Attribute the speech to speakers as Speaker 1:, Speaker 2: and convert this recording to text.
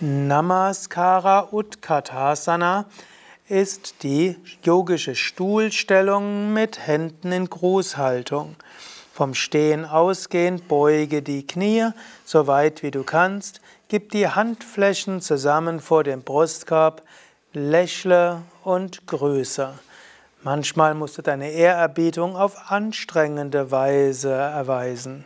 Speaker 1: Namaskara Utkatasana ist die yogische Stuhlstellung mit Händen in Grußhaltung. Vom Stehen ausgehend beuge die Knie so weit wie du kannst, gib die Handflächen zusammen vor dem Brustkorb, lächle und grüße. Manchmal musst du deine Ehrerbietung auf anstrengende Weise erweisen.